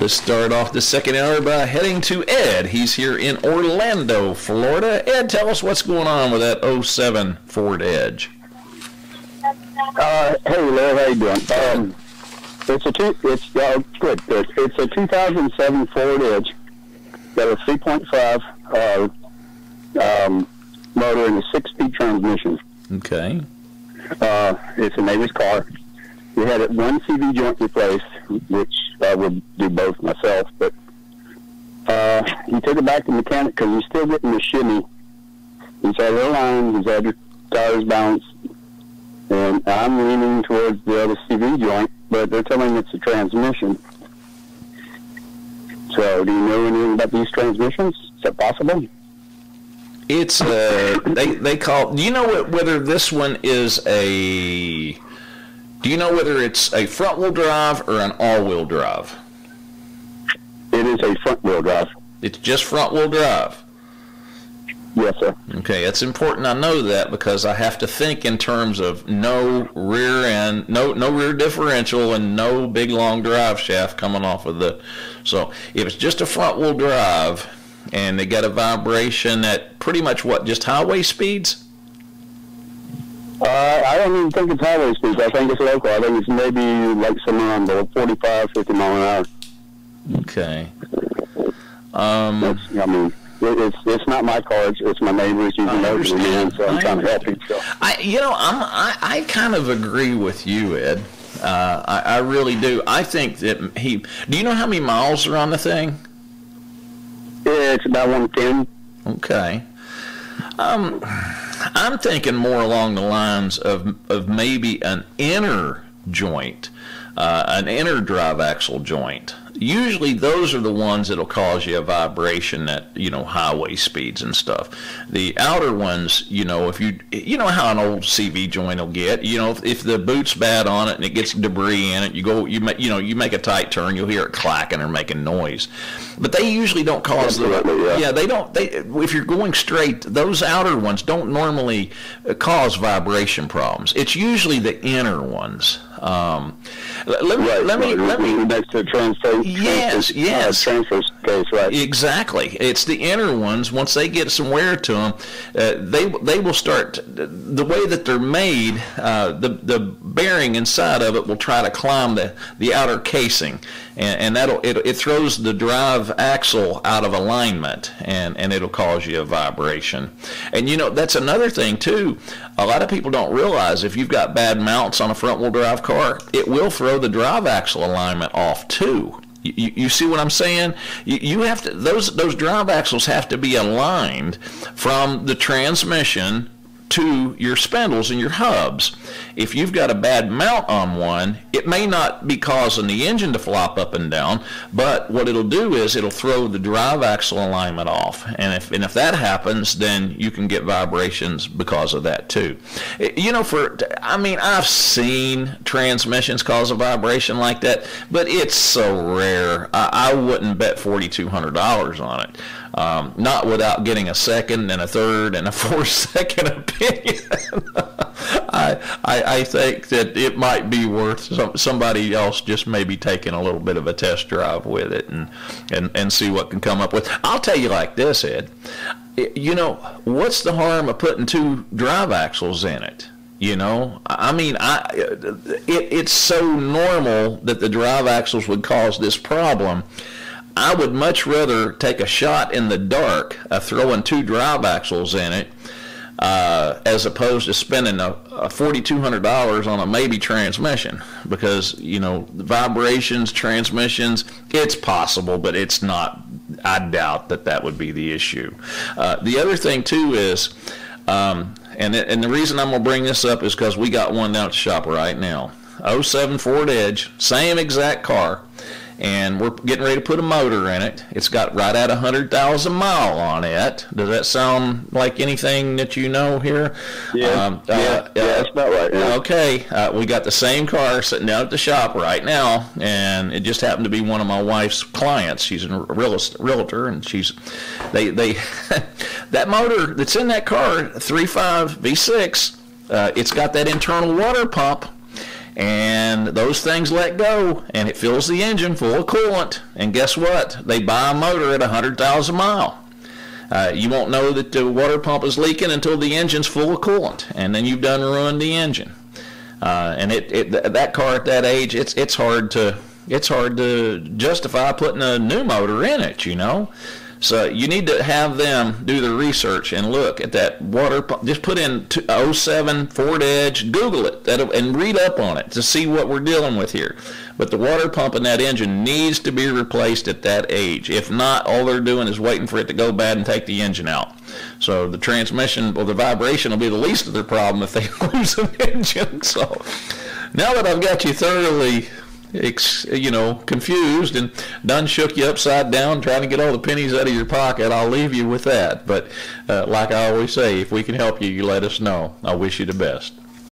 Let's start off the second hour by heading to Ed. He's here in Orlando, Florida. Ed, tell us what's going on with that 07 Ford Edge. Uh, hey, Larry, how you doing? Um, it's a two, it's uh, good, good. It's a 2007 Ford Edge. Got a 3.5 uh, um, motor and a six-speed transmission. Okay. Uh, it's a neighbor's car. We had it one CV joint replaced, which I would do both myself, but uh, he took it back to the mechanic because he's still getting the shimmy. He's had a line, he's had tires bounced, and I'm leaning towards the other CV joint, but they're telling me it's a transmission. So, do you know anything about these transmissions? Is that possible? It's uh, they they call. Do you know what, whether this one is a? Do you know whether it's a front wheel drive or an all wheel drive? It is a front wheel drive. It's just front wheel drive. Yes, sir. Okay, it's important I know that because I have to think in terms of no rear end, no no rear differential, and no big long drive shaft coming off of the. So if it's just a front wheel drive, and they got a vibration at pretty much what just highway speeds. Uh, I don't even think it's highway speeds. I think it's local. I think it's maybe like somewhere on the 45, 50 mile an hour. Okay. Um, That's, I mean, it, it's it's not my car. It's, it's my neighbor's using those and so I'm I trying to help him. So. I, you know, I'm, I, I kind of agree with you, Ed. Uh, I, I really do. I think that he. Do you know how many miles are on the thing? Yeah, it's about 110. Okay. Um, I'm thinking more along the lines of of maybe an inner joint, uh, an inner drive axle joint. Usually, those are the ones that'll cause you a vibration at you know highway speeds and stuff. The outer ones, you know, if you you know how an old CV joint will get. You know, if, if the boot's bad on it and it gets debris in it, you go you make you know you make a tight turn, you'll hear it clacking or making noise. But they usually don't cause Absolutely, the yeah. yeah they don't they if you're going straight those outer ones don't normally uh, cause vibration problems. It's usually the inner ones. Um, let me Right. let me right. let me Next to transfer. Yes, yes. Uh, transfer right? Exactly. It's the inner ones. Once they get some wear to them, uh, they they will start. The way that they're made, uh, the the bearing inside of it will try to climb the, the outer casing, and, and that'll it, it throws the drive axle out of alignment, and and it'll cause you a vibration. And you know that's another thing too. A lot of people don't realize if you've got bad mounts on a front wheel drive car, it will throw the drive axle alignment off too. You, you see what I'm saying? You, you have to those those drive axles have to be aligned from the transmission to your spindles and your hubs. If you've got a bad mount on one, it may not be causing the engine to flop up and down, but what it'll do is it'll throw the drive axle alignment off. And if and if that happens, then you can get vibrations because of that too. You know, for I mean, I've seen transmissions cause a vibration like that, but it's so rare. I, I wouldn't bet forty two hundred dollars on it. Um, not without getting a second and a third and a fourth second opinion. I, I I think that it might be worth some, somebody else just maybe taking a little bit of a test drive with it and, and, and see what can come up with. I'll tell you like this, Ed. You know, what's the harm of putting two drive axles in it? You know, I I mean, I it, it's so normal that the drive axles would cause this problem. I would much rather take a shot in the dark of throwing two drive axles in it uh, as opposed to spending a, a $4,200 on a maybe transmission because, you know, vibrations, transmissions, it's possible, but it's not, I doubt that that would be the issue. Uh, the other thing, too, is, um, and, and the reason I'm going to bring this up is because we got one down at the shop right now. 07 Ford Edge, same exact car and we're getting ready to put a motor in it. It's got right at 100,000 mile on it. Does that sound like anything that you know here? Yeah, Um, uh, yeah, yeah, uh, that's about right. Yeah. Okay, uh, we got the same car sitting down at the shop right now, and it just happened to be one of my wife's clients. She's a real realtor, and she's they they that motor that's in that car, 3.5 V6, uh, it's got that internal water pump. And those things let go, and it fills the engine full of coolant. And guess what? They buy a motor at 100,000 mile. Uh, you won't know that the water pump is leaking until the engine's full of coolant, and then you've done ruined the engine. Uh, and it, it that car at that age, it's it's hard to it's hard to justify putting a new motor in it. You know. So you need to have them do the research and look at that water pump. Just put in 07 Ford Edge, Google it, and read up on it to see what we're dealing with here. But the water pump in that engine needs to be replaced at that age. If not, all they're doing is waiting for it to go bad and take the engine out. So the transmission or the vibration will be the least of their problem if they lose an engine. So now that I've got you thoroughly you know, confused and done shook you upside down trying to get all the pennies out of your pocket, I'll leave you with that. But uh, like I always say, if we can help you, you let us know. I wish you the best.